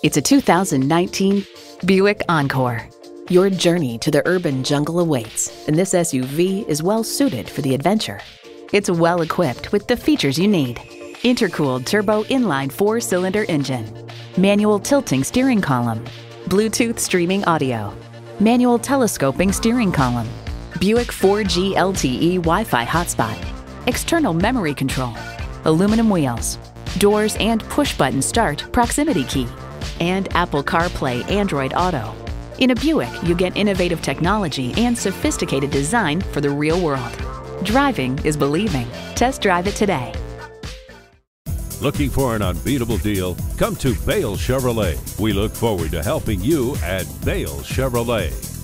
It's a 2019 Buick Encore. Your journey to the urban jungle awaits, and this SUV is well suited for the adventure. It's well equipped with the features you need. Intercooled turbo inline four-cylinder engine, manual tilting steering column, Bluetooth streaming audio, manual telescoping steering column, Buick 4G LTE Wi-Fi hotspot, external memory control, aluminum wheels, doors and push-button start proximity key, and Apple CarPlay Android Auto. In a Buick, you get innovative technology and sophisticated design for the real world. Driving is believing. Test drive it today. Looking for an unbeatable deal? Come to Bale Chevrolet. We look forward to helping you at Bale Chevrolet.